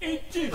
一句。